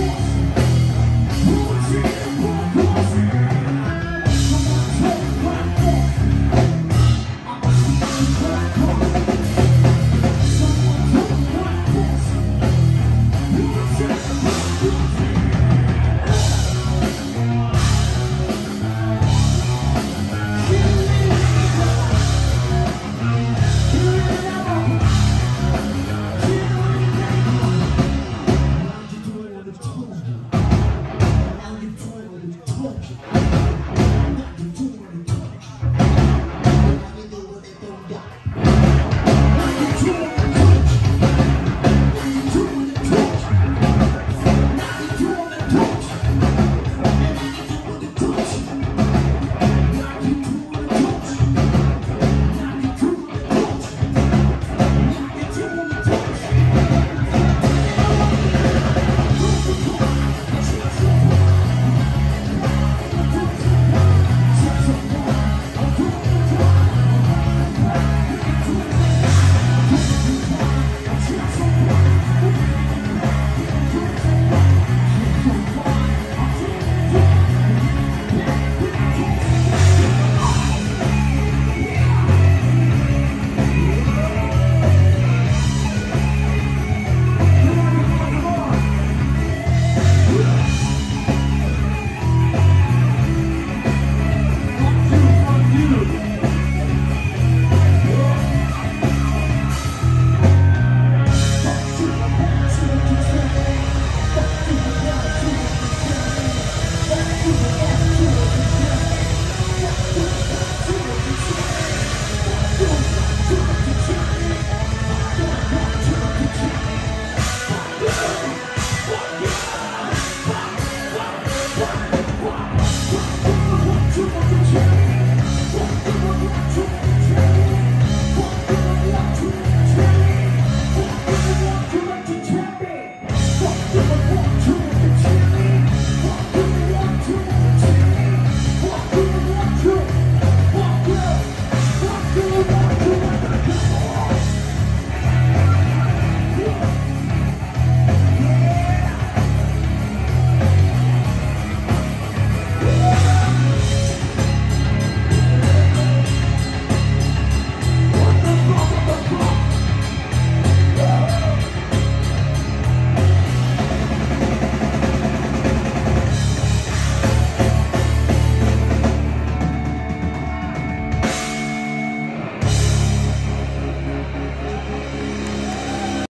Yeah.